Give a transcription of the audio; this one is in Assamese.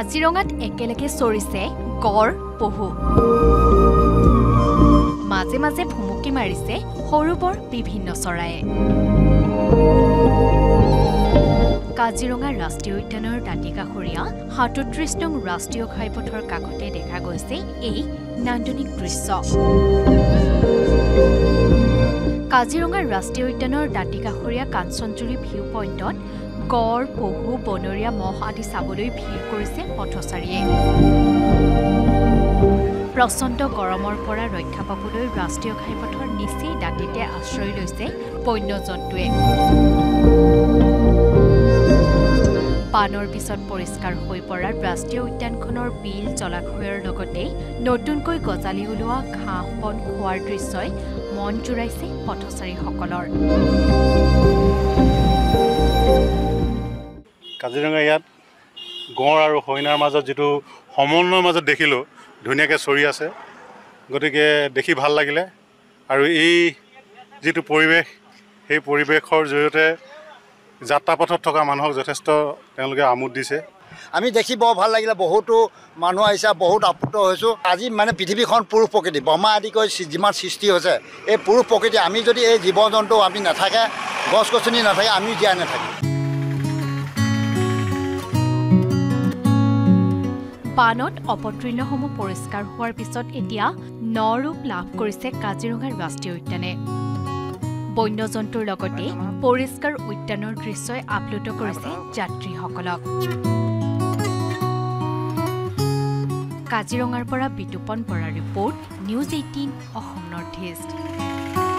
কাজিৰঙাত একেলগে চৰিছে গড় পহু। মাজে মাজে ভুমুকি মাৰিছে সৰু বৰ বিভিন্ন চৰায়ে। কাজিৰঙা ৰাষ্ট্ৰীয় উদ্যানৰ দাঁতিকাষৰীয়া সাতত্ৰিছ নং ৰাষ্ট্ৰীয় ঘাইপথৰ কাষতে দেখা গৈছে এই নান্দনিক দৃশ্য। কাজিৰঙা ৰাষ্ট্ৰীয় উদ্যানৰ দাঁতিকাষৰীয়া কাঞ্চনজুৰি ভিউ পইণ্টত গড় পহু বনৰীয়া মহ আদি চাবলৈ ভিৰ কৰিছে পথচাৰীয়ে। প্ৰচণ্ড গৰমৰ পৰা ৰক্ষা পাবলৈ ৰাষ্ট্ৰীয় ঘাইপথৰ নিচেই দাঁতিতে আশ্ৰয় লৈছে বন্যজন্তুৱে। বানৰ পিছত পৰিষ্কাৰ হৈ পৰা ৰাষ্ট্ৰীয় উদ্যানখনৰ বিল জলাশয়ৰ লগতে নতুনকৈ গজালি ওলোৱা ঘাঁহ বন খোৱাৰ দৃশ্যই মন জোৰাইছে পথচাৰীসকলৰ। কাজিৰঙা ইয়াত গঁড় আৰু হৰিণাৰ মাজত যিটো সমন্বয়ৰ মাজত দেখিলোঁ ধুনীয়াকৈ চৰি আছে। গতিকে দেখি ভাল লাগিলে। আৰু এই যিটো পৰিৱেশ সেই পৰিৱেশৰ জৰিয়তে যাত্ৰাপথত থকা মানুহক যথেষ্ট তেওঁলোকে আমোদ দিছে। আমি দেখি বৰ ভাল লাগিলে বহুতো মানুহ আহিছে বহুত আপ্লুত হৈছোঁ। আজি মানে পৃথিৱীখন পুৰুষ প্ৰকৃতি ব্ৰহ্মা আদি কৰি যিমান সৃষ্টি হৈছে এই পুৰুষ প্ৰকৃতি আমি যদি এই জীৱ জন্তু আমি নাথাকে গছ গছনি নাথাকে আমি জীয়াই নাথাকিম। বানত অপতৃণসমূহ পৰিষ্কাৰ হোৱাৰ পিছত এতিয়া ন ৰূপ লাভ কৰিছে কাজিৰঙা ৰাষ্ট্ৰীয় উদ্যানে। বন্যজন্তুৰ লগতে পৰিষ্কাৰ উদ্যানৰ দৃশ্যই আপ্লুত কৰিছে যাত্ৰীসকলক। কাজিৰঙাৰ পৰা বিতুপন বৰাৰ report news eighteen Assam north east.